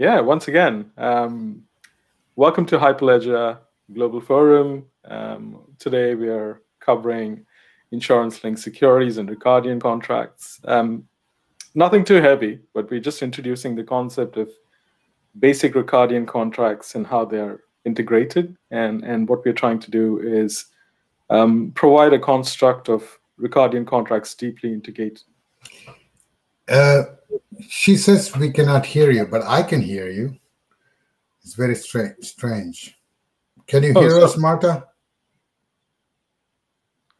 yeah, once again, um, welcome to Hyperledger Global Forum. Um, today we are covering insurance-linked securities and Ricardian contracts. Um, nothing too heavy, but we're just introducing the concept of basic Ricardian contracts and how they're integrated. And, and what we're trying to do is um, provide a construct of Ricardian contracts deeply integrated. Uh, she says we cannot hear you, but I can hear you. It's very stra- strange. Can you oh, hear so us, Marta?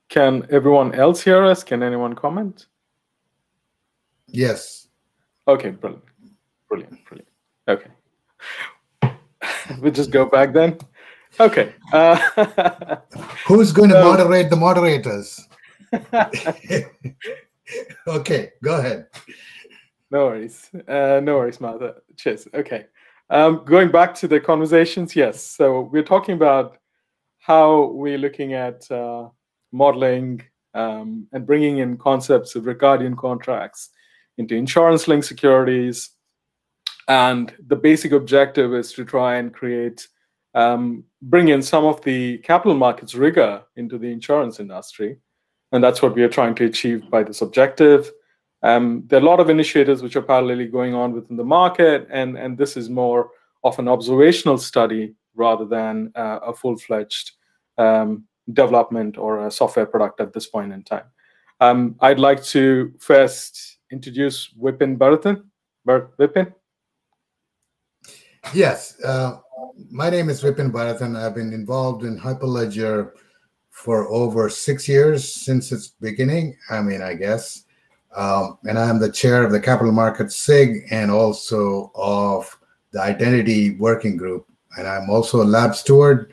Can everyone else hear us? Can anyone comment? Yes. Okay, brilliant. Brilliant, brilliant. Okay. we'll just go back then. Okay. Uh, Who's going to moderate the moderators? okay, go ahead. No worries. Uh, no worries, Marta. Cheers. Okay. Um, going back to the conversations, yes. So we're talking about how we're looking at uh, modeling um, and bringing in concepts of Ricardian contracts into insurance-linked securities. And the basic objective is to try and create, um, bring in some of the capital markets rigor into the insurance industry. And that's what we are trying to achieve by this objective. Um, there are a lot of initiatives which are parallelly going on within the market, and, and this is more of an observational study rather than uh, a full-fledged um, development or a software product at this point in time. Um, I'd like to first introduce Vipin Bharathan. Vipin? Yes, uh, my name is Vipin Bharathan. I've been involved in Hyperledger for over six years since its beginning. I mean, I guess. Um, and I'm the chair of the Capital Markets SIG and also of the Identity Working Group. And I'm also a lab steward.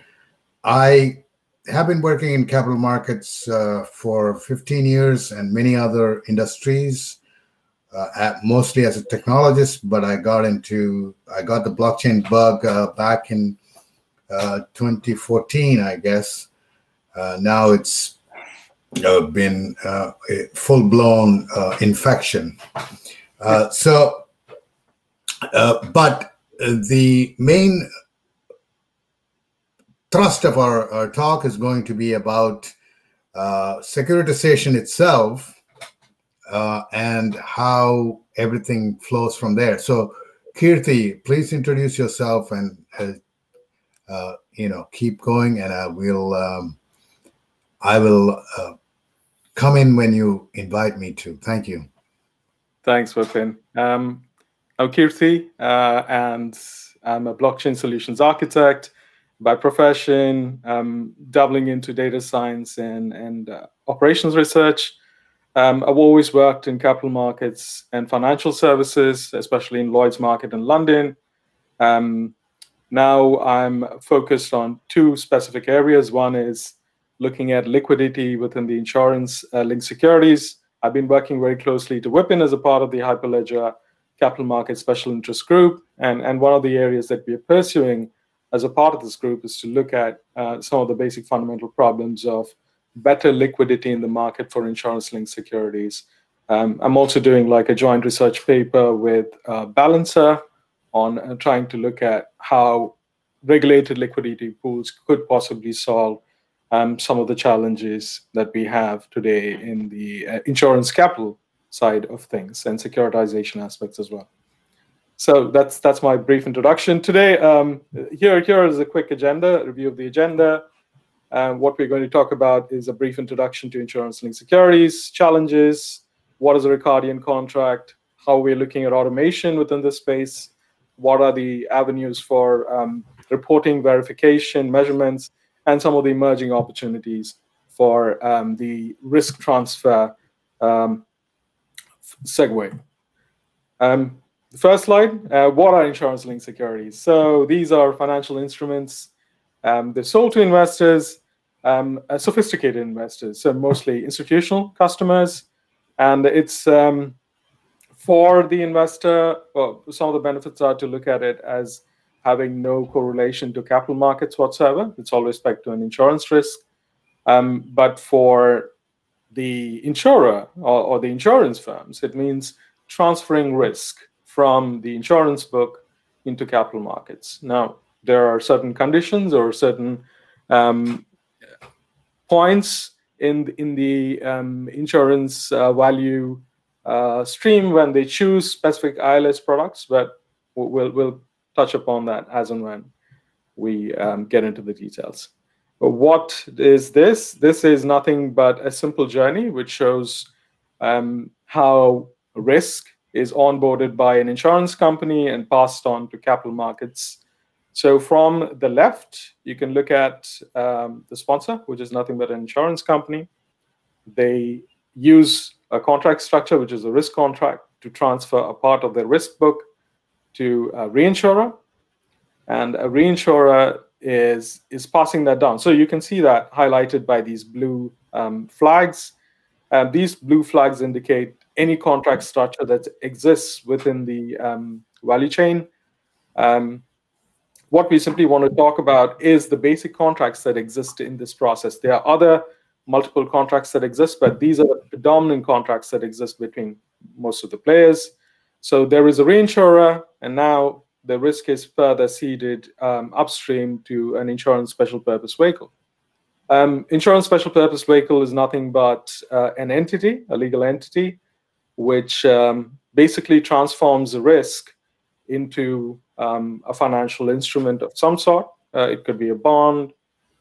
I have been working in capital markets uh, for 15 years and many other industries, uh, at, mostly as a technologist. But I got into I got the blockchain bug uh, back in uh, 2014, I guess. Uh, now it's uh, been uh, a full blown uh, infection. Uh, so, uh, but the main thrust of our, our, talk is going to be about uh, securitization itself and how everything flows from there. So, Kirthi, please introduce yourself and you know keep going, and I will. Um, I will uh, come in when you invite me to. Thank you. Thanks, Vipin. Um, I'm Kirthi, uh, and I'm a blockchain solutions architect by profession, um, dabbling into data science and, and uh, operations research. Um, I've always worked in capital markets and financial services, especially in Lloyd's market in London. Um, now I'm focused on two specific areas. One is looking at liquidity within the insurance uh, linked securities. I've been working very closely to Vipin as a part of the Hyperledger Capital Market Special Interest Group. And, and one of the areas that we are pursuing as a part of this group is to look at uh, some of the basic fundamental problems of better liquidity in the market for insurance linked securities. Um, I'm also doing like a joint research paper with uh, Balancer on uh, trying to look at how regulated liquidity pools could possibly solve um, some of the challenges that we have today in the uh, insurance capital side of things and securitization aspects as well. So that's that's my brief introduction today. Um, here here is a quick agenda review of the agenda. Um, what we're going to talk about is a brief introduction to insurance-linked securities, challenges, what is a Ricardian contract, how we're looking at automation within this space, what are the avenues for um, reporting, verification, measurements, and some of the emerging opportunities for um, the risk transfer um, segue. Um, the first slide, uh, what are insurance-linked securities? So these are financial instruments. Um, they're sold to investors, um, uh, sophisticated investors, so mostly institutional customers. And it's um, for the investor, well, some of the benefits are to look at it as having no correlation to capital markets whatsoever. It's always pegged to an insurance risk. Um, but for the insurer or, or, the insurance firms, it means transferring risk from the insurance book into capital markets. Now, there are certain conditions or certain um, points in in the um, insurance uh, value uh, stream when they choose specific ILS products, but we'll, we'll touch upon that as and when we um, get into the details. But what is this? This is nothing but a simple journey which shows um, how risk is onboarded by an insurance company and passed on to capital markets. So from the left, you can look at um, the sponsor, which is nothing but an insurance company. They use a contract structure, which is a risk contract, to transfer a part of their risk book to a reinsurer. And a reinsurer is, is passing that down. So you can see that highlighted by these blue um, flags. Uh, these blue flags indicate any contract structure that exists within the um, value chain. Um, what we simply want to talk about is the basic contracts that exist in this process. There are other multiple contracts that exist, but these are the predominant contracts that exist between most of the players. So there is a reinsurer, and now the risk is further ceded um, upstream to an insurance special purpose vehicle. Um, insurance special purpose vehicle is nothing but uh, an entity, a legal entity, which um, basically transforms the risk into um, a financial instrument of some sort. Uh, it could be a bond,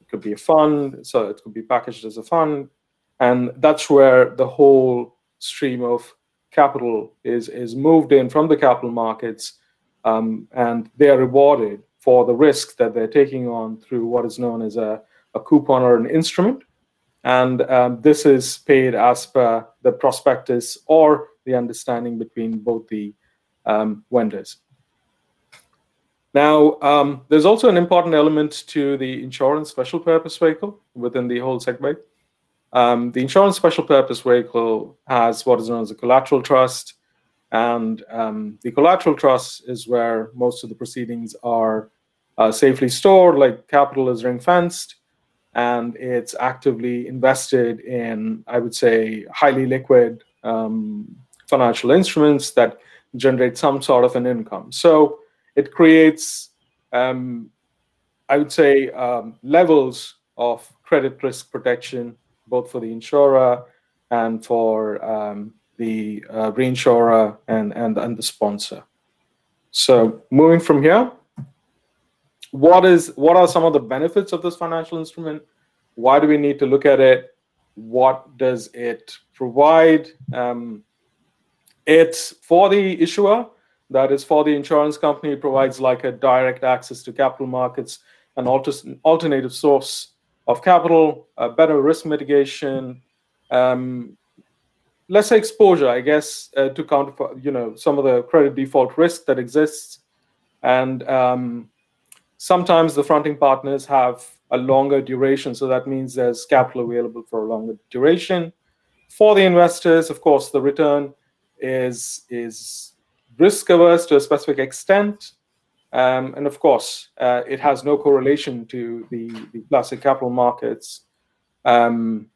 it could be a fund, so it could be packaged as a fund. And that's where the whole stream of capital is, is moved in from the capital markets, um, and they are rewarded for the risk that they're taking on through what is known as a, a coupon or an instrument. And um, this is paid as per the prospectus or the understanding between both the um, vendors. Now, um, there's also an important element to the insurance special purpose vehicle within the whole segment. Um, the insurance special purpose vehicle has what is known as a collateral trust, and um, the collateral trust is where most of the proceedings are uh, safely stored, like capital is ring fenced, and it's actively invested in, I would say, highly liquid um, financial instruments that generate some sort of an income. So it creates, um, I would say, um, levels of credit risk protection, both for the insurer and for um, the uh, reinsurer and, and, and the sponsor. So moving from here, what is what are some of the benefits of this financial instrument? Why do we need to look at it? What does it provide? Um, it's for the issuer that is for the insurance company it provides like a direct access to capital markets an alter- alternative source of capital better risk mitigation um, less exposure i guess uh, to counter you know some of the credit default risk that exists and um, sometimes the fronting partners have a longer duration so that means there's capital available for a longer duration for the investors of course the return is is risk averse to a specific extent. Um, and of course, uh, it has no correlation to the, the classic capital markets. Um,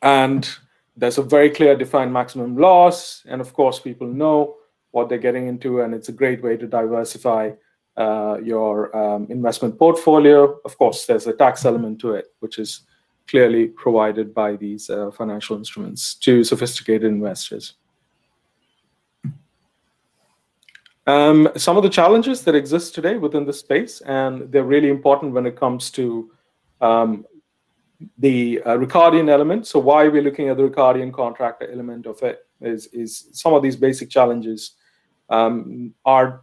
and there's a very clear defined maximum loss. And of course, people know what they're getting into, and it's a great way to diversify uh, your um, investment portfolio. Of course, there's a tax element to it, which is clearly provided by these uh, financial instruments to sophisticated investors. Um, some of the challenges that exist today within the space, and they're really important when it comes to um, the uh, Ricardian element. So why we're looking at the Ricardian contractor element of it is, is some of these basic challenges um, are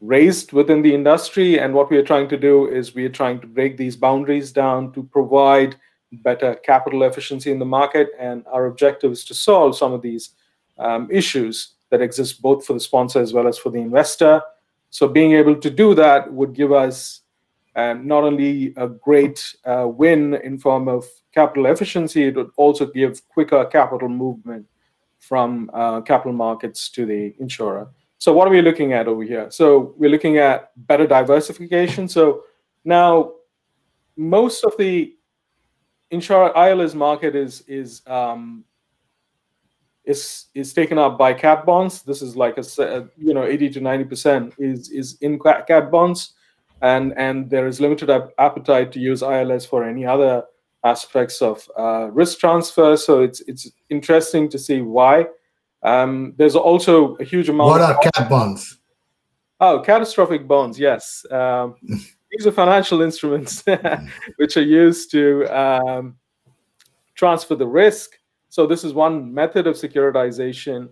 raised within the industry. And what we are trying to do is we are trying to break these boundaries down to provide better capital efficiency in the market. And our objective is to solve some of these um, issues that exists both for the sponsor as well as for the investor. So being able to do that would give us uh, not only a great uh, win in form of capital efficiency, it would also give quicker capital movement from uh, capital markets to the insurer. So what are we looking at over here? So we're looking at better diversification. So now most of the insurer ILS market is is um, is is taken up by cat bonds. This is like a you know 80 to 90 percent is is in cat bonds, and and there is limited appetite to use ILS for any other aspects of uh, risk transfer. So it's it's interesting to see why. Um, there's also a huge amount. What are cat bonds? Oh, catastrophic bonds. Yes, um, these are financial instruments which are used to um, transfer the risk. So this is one method of securitization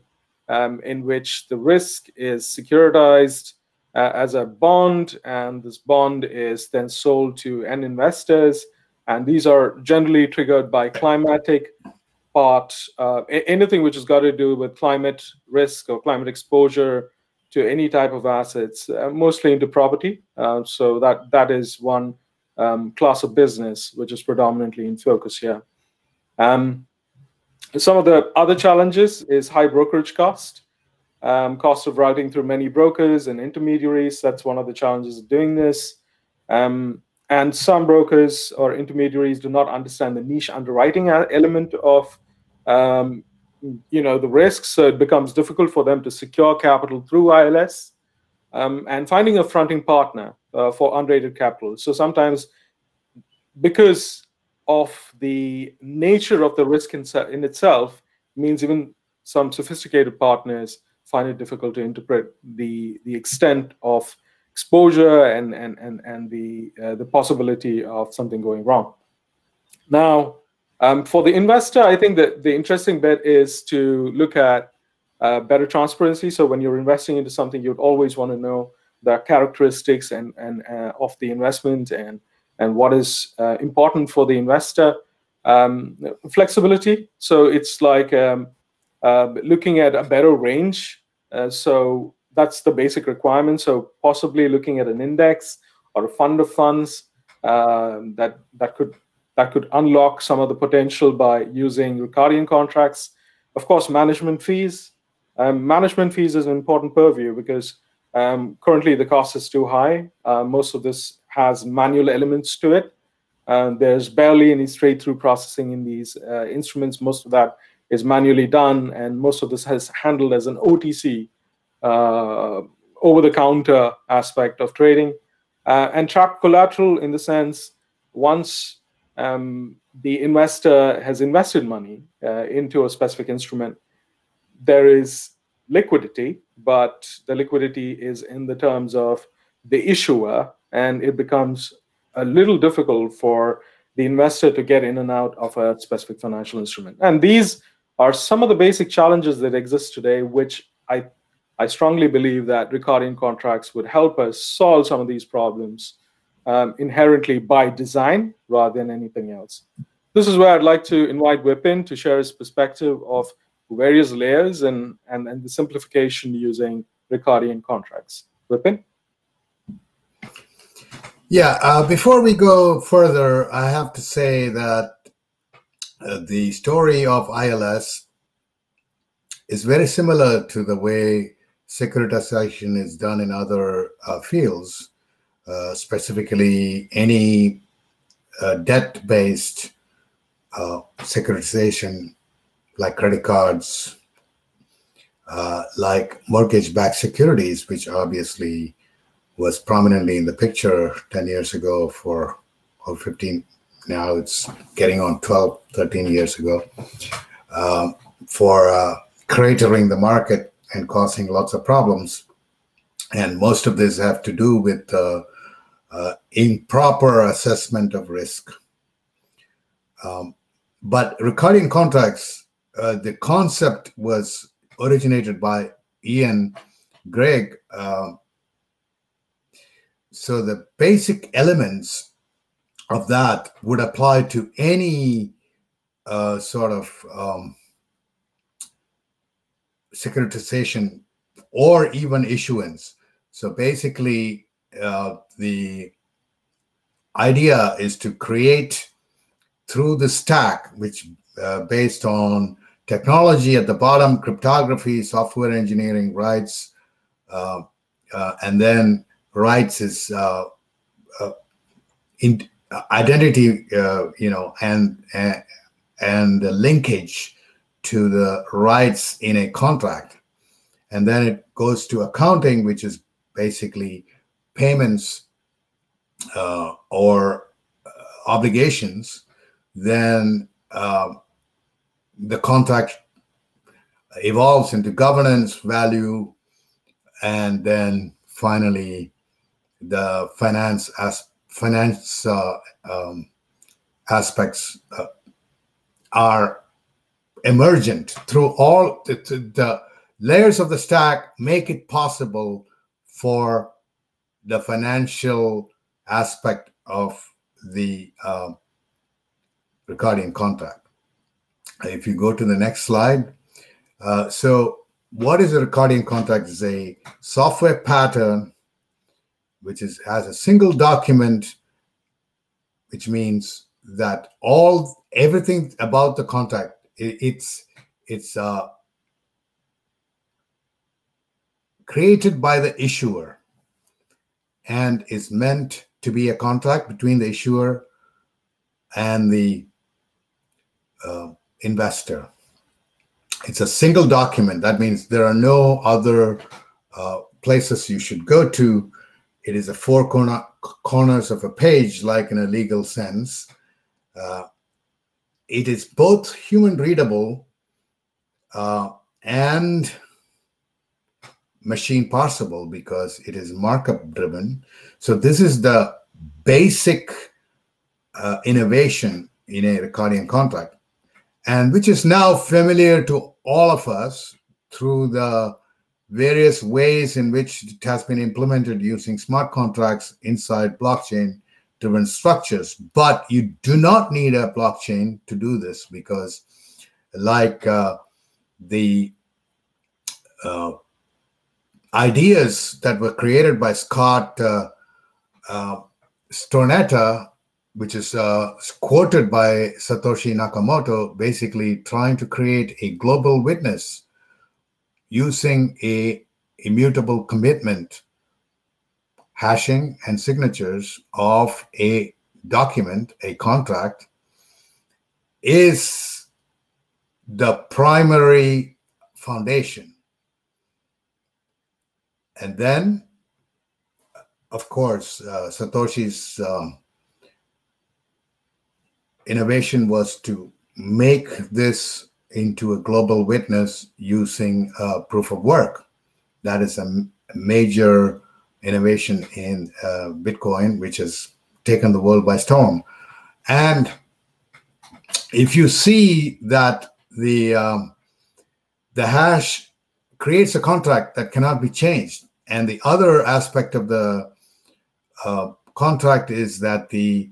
um, in which the risk is securitized uh, as a bond, and this bond is then sold to end investors. And these are generally triggered by climatic part, uh, anything which has got to do with climate risk or climate exposure to any type of assets, uh, mostly into property. Uh, so that that is one um, class of business which is predominantly in focus here. Um, some of the other challenges is high brokerage cost, um, cost of routing through many brokers and intermediaries. That's one of the challenges of doing this. Um, and some brokers or intermediaries do not understand the niche underwriting element of um, you know the risks so it becomes difficult for them to secure capital through ILS um, and finding a fronting partner uh, for unrated capital so sometimes because of the nature of the risk in, in itself means even some sophisticated partners find it difficult to interpret the the extent of exposure and and and and the uh, the possibility of something going wrong. Now, um, for the investor, I think that the interesting bit is to look at uh, better transparency. So when you're investing into something, you'd always want to know the characteristics and and uh, of the investment and and what is uh, important for the investor. Um, flexibility. So it's like um, uh, looking at a better range. Uh, so that's the basic requirement. So possibly looking at an index or a fund of funds um, that that could that could unlock some of the potential by using Ricardian contracts. Of course, management fees. Um, management fees is an important purview because um, currently the cost is too high. Uh, most of this has manual elements to it. Uh, there's barely any straight-through processing in these uh, instruments. Most of that is manually done, and most of this has handled as an OTC uh, over-the-counter aspect of trading. Uh, and trapped collateral in the sense once um, the investor has invested money uh, into a specific instrument, there is liquidity, but the liquidity is in the terms of the issuer, and it becomes a little difficult for the investor to get in and out of a specific financial instrument. And these are some of the basic challenges that exist today, which I I strongly believe that Ricardian contracts would help us solve some of these problems um, inherently by design rather than anything else. This is where I'd like to invite Vipin to share his perspective of various layers and, and, and the simplification using Ricardian contracts. Vipin? Yeah, uh, before we go further, I have to say that uh, the story of ILS is very similar to the way securitization is done in other uh, fields, uh, specifically any uh, debt-based uh, securitization like credit cards, like mortgage-backed securities, which obviously was prominently in the picture 10 years ago for or 15 now it's getting on 12 13 years ago um, for uh, cratering the market and causing lots of problems. And most of this have to do with uh, uh, improper assessment of risk. Um, but Ricardian contracts, uh, the concept was originated by Ian Grigg. Um, so the basic elements of that would apply to any uh, sort of um, securitization or even issuance. So basically, uh, the idea is to create through the stack, which uh, based on technology at the bottom, cryptography, software engineering, rights, uh, uh and then rights is uh, uh, in identity, you know, and and, and the linkage to the rights in a contract. And then it goes to accounting, which is basically payments uh, or uh, obligations. Then uh, the contract evolves into governance, value, and then finally the finance as finance uh, um, aspects uh, are emergent through all the, the, layers of the stack make it possible for the financial aspect of the uh, contract. If you go to the next slide, uh, so what is a Ricardian contract? Is a software pattern which is has a single document, which means that all everything about the contract it, it's it's uh, created by the issuer and is meant to be a contract between the issuer and the uh, investor. It's a single document. That means there are no other uh, places you should go to. It is a four corner, corners of a page, like in a legal sense. Uh, it is both human readable uh, and machine parsable because it is markup driven. So this is the basic uh, innovation in a Ricardian contract, and which is now familiar to all of us through the various ways in which it has been implemented using smart contracts inside blockchain driven structures. But you do not need a blockchain to do this because, like uh, the uh, ideas that were created by Scott uh, uh Stornetta, which is uh, quoted by Satoshi Nakamoto, basically trying to create a global witness using a immutable commitment hashing and signatures of a document, a contract, is the primary foundation. And then, of course, uh, Satoshi's um, innovation was to make this into a global witness using uh, proof of work. That is a major innovation in uh, Bitcoin, which has taken the world by storm. And if you see that the um, the hash creates a contract that cannot be changed, and the other aspect of the uh, contract is that the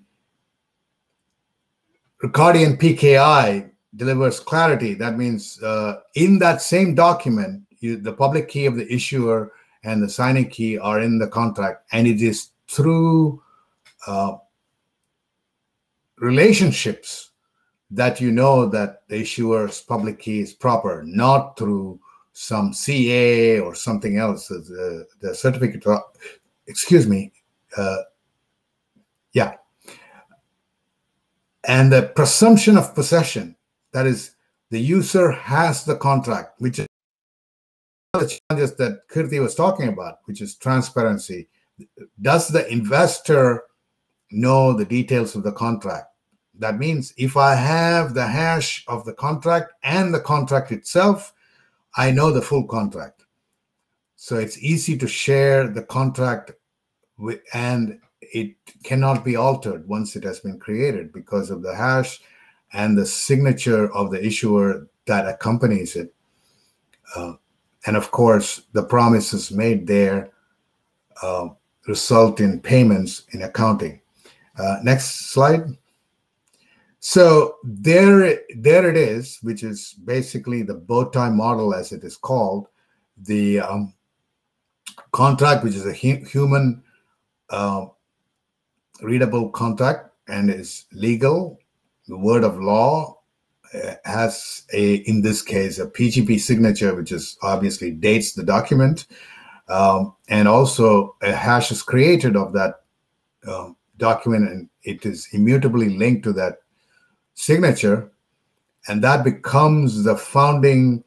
Ricardian PKI delivers clarity. That means uh, in that same document, you, the public key of the issuer and the signing key are in the contract, and it is through uh, relationships that you know that the issuer's public key is proper, not through some CA or something else. The, the certificate, excuse me, uh, yeah. And the presumption of possession, that is, the user has the contract, which is the challenges that Kirthi was talking about, which is transparency. Does the investor know the details of the contract? That means if I have the hash of the contract and the contract itself, I know the full contract. So it's easy to share the contract with, and it cannot be altered once it has been created because of the hash and the signature of the issuer that accompanies it. Uh, and of course, the promises made there uh, result in payments in accounting. Uh, next slide. So there, there it is, which is basically the bow tie model, as it is called, the um, contract, which is a hu human uh, readable contract and is legal, the word of law, has a in this case a PGP signature, which is obviously dates the document, um, and also a hash is created of that um, document, and it is immutably linked to that signature. and that becomes the founding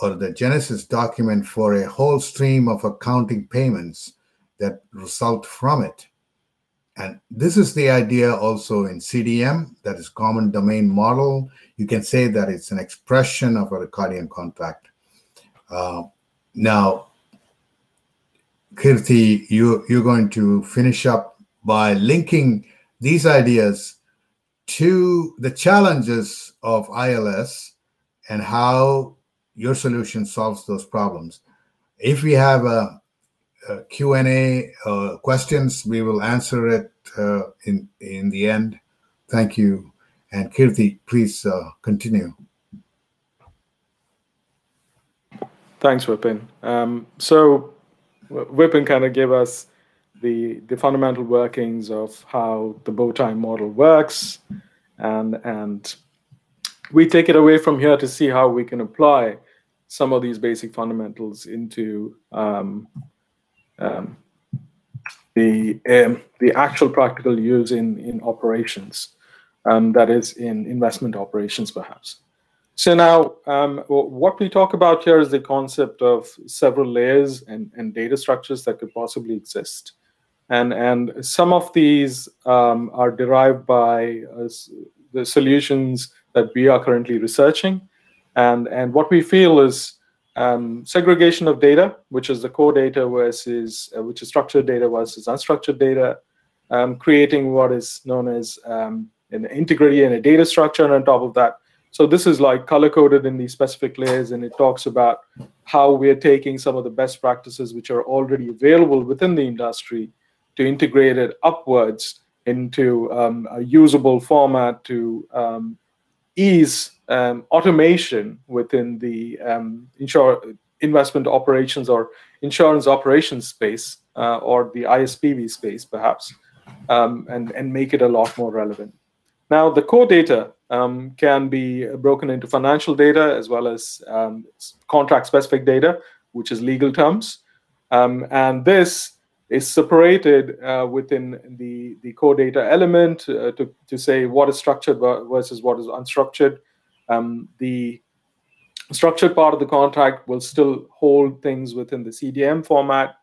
or the genesis document for a whole stream of accounting payments that result from it. And this is the idea also in CDM, that is common domain model. You can say that it's an expression of a Ricardian contract. Uh, now, Kirthi, you, you're going to finish up by linking these ideas to the challenges of ILS and how your solution solves those problems. If we have a, a Q&A uh, questions, we will answer it uh, in, in the end. Thank you. And Kirthi, please uh, continue. Thanks, Vipin. Um, so Vipin kind of gave us the, the fundamental workings of how the bow model works. And, and we take it away from here to see how we can apply some of these basic fundamentals into um, um, the, um, the actual practical use in, in operations, um, that is in investment operations perhaps. So now, um, what we talk about here is the concept of several layers and, and data structures that could possibly exist. And, and some of these um, are derived by uh, the solutions that we are currently researching. And, and what we feel is um, segregation of data, which is the core data versus, uh, which is structured data versus unstructured data, um, creating what is known as um, an integrity and a data structure. And on top of that, so this is like color coded in these specific layers, and it talks about how we're taking some of the best practices which are already available within the industry to integrate it upwards into um, a usable format to ease um, automation within the um, insure investment operations or insurance operations space uh, or the ISPV space, perhaps, um, and, and make it a lot more relevant. Now, the core data um, can be broken into financial data as well as um, contract-specific data, which is legal terms. Um, and this is separated uh, within the, the core data element uh, to, to say what is structured versus what is unstructured. Um, the structured part of the contract will still hold things within the CDM format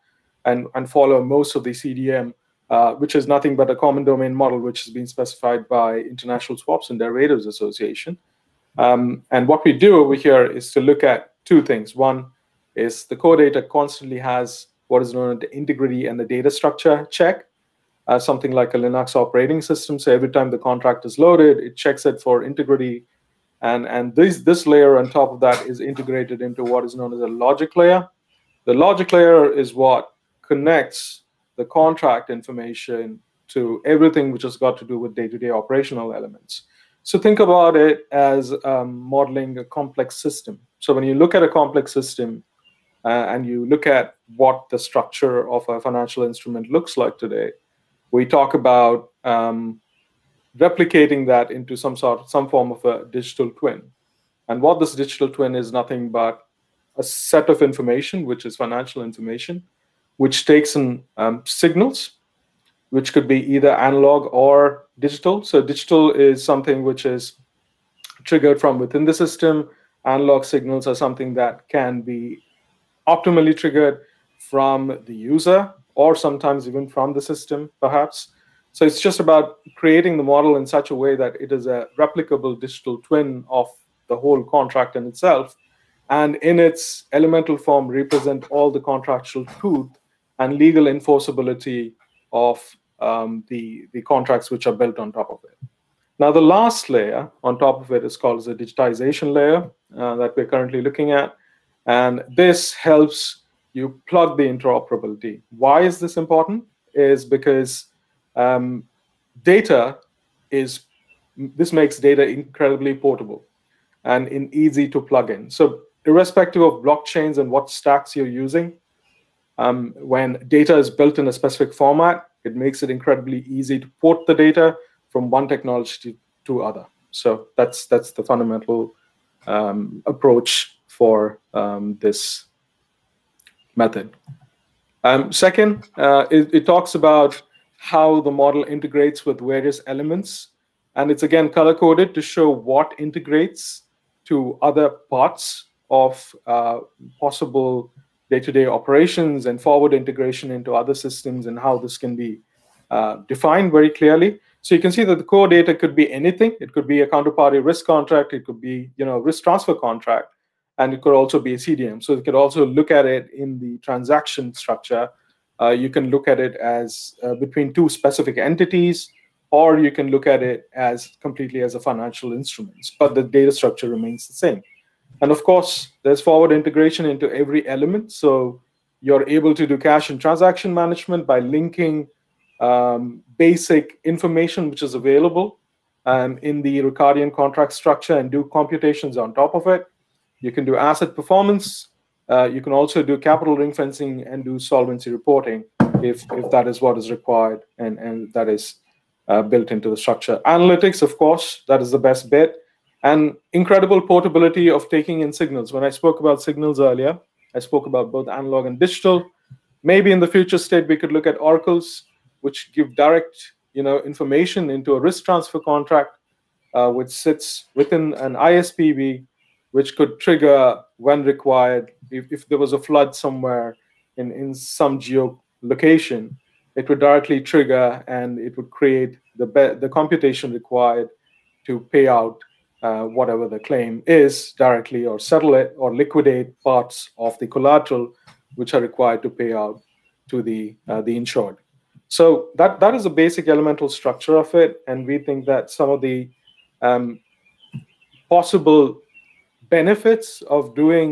and, and follow most of the CDM uh, which is nothing but a common domain model which has been specified by International Swaps and Derivatives Association. Um, and what we do over here is to look at two things. One is the core data constantly has what is known as the integrity and the data structure check, uh, something like a Linux operating system. So every time the contract is loaded, it checks it for integrity. And, and this, this layer on top of that is integrated into what is known as a logic layer. The logic layer is what connects the contract information to everything which has got to do with day-to-day operational elements. So think about it as um, modeling a complex system. So when you look at a complex system uh, and you look at what the structure of a financial instrument looks like today, we talk about um, replicating that into some sort, of some form of a digital twin. And what this digital twin is nothing but a set of information, which is financial information, which takes in um, signals, which could be either analog or digital. So digital is something which is triggered from within the system. Analog signals are something that can be optimally triggered from the user or sometimes even from the system, perhaps. So it's just about creating the model in such a way that it is a replicable digital twin of the whole contract in itself, and in its elemental form represent all the contractual truth and legal enforceability of um, the, the contracts which are built on top of it. Now, the last layer on top of it is called the digitization layer uh, that we're currently looking at. And this helps you plug the interoperability. Why is this important? Is because um, data is, this makes data incredibly portable and in easy to plug in. So irrespective of blockchains and what stacks you're using, um, when data is built in a specific format, it makes it incredibly easy to port the data from one technology to, other. So that's that's the fundamental um, approach for um, this method. Um, second, uh, it, it, talks about how the model integrates with various elements. And it's again color coded to show what integrates to other parts of uh, possible day-to-day operations and forward integration into other systems and how this can be uh, defined very clearly. So you can see that the core data could be anything. It could be a counterparty risk contract. It could be, you know, risk transfer contract, and it could also be a CDM. So you could also look at it in the transaction structure. Uh, you can look at it as uh, between two specific entities, or you can look at it as completely as a financial instruments, but the data structure remains the same. And of course, there's forward integration into every element. So you're able to do cash and transaction management by linking um, basic information which is available um, in the Ricardian contract structure and do computations on top of it. You can do asset performance. Uh, you can also do capital ring fencing and do solvency reporting if, if that is what is required and, and that is uh, built into the structure. Analytics, of course, that is the best bit and incredible portability of taking in signals. When I spoke about signals earlier, I spoke about both analog and digital. Maybe in the future state, we could look at oracles, which give direct you know, information into a risk transfer contract, uh, which sits within an ISPV, which could trigger when required. If, if there was a flood somewhere in, in some geolocation, it would directly trigger and it would create the, the computation required to pay out uh, whatever the claim is directly or settle it or liquidate parts of the collateral which are required to pay out to the uh, the insured. So that that is a basic elemental structure of it, and we think that some of the um, possible benefits of doing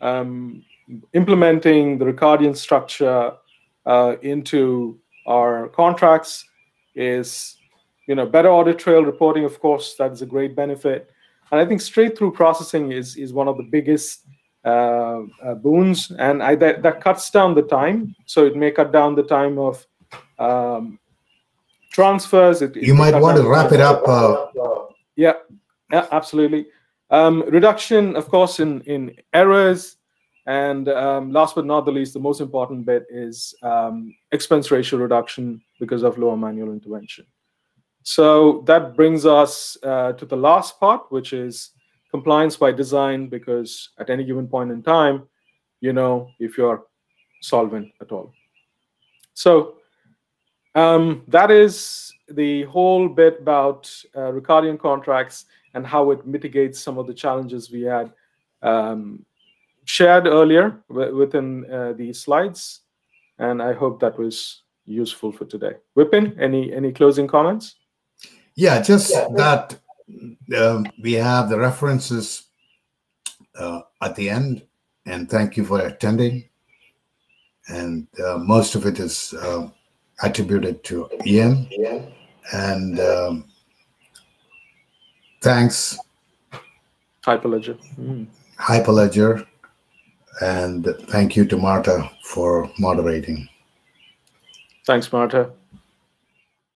um, implementing the Ricardian structure uh, into our contracts is you know, better audit trail reporting, of course, that is a great benefit. And I think straight through processing is is one of the biggest uh, uh, boons, and I, that, that cuts down the time. So it may cut down the time of um, transfers. It, you might want to wrap it up. Uh... Yeah, yeah, absolutely. Um, reduction, of course, in in errors, and um, last but not the least, the most important bit is um, expense ratio reduction because of lower manual intervention. So that brings us uh, to the last part, which is compliance by design, because at any given point in time, you know if you're solvent at all. So um, that is the whole bit about uh, Ricardian contracts and how it mitigates some of the challenges we had um, shared earlier within uh, these slides. And I hope that was useful for today. Vipin, any, any closing comments? Yeah, just yeah. that um, we have the references uh, at the end, and thank you for attending. And uh, most of it is uh, attributed to Ian. Yeah. And um, thanks. Hyperledger. Mm. Hyperledger. And thank you to Marta for moderating. Thanks, Marta.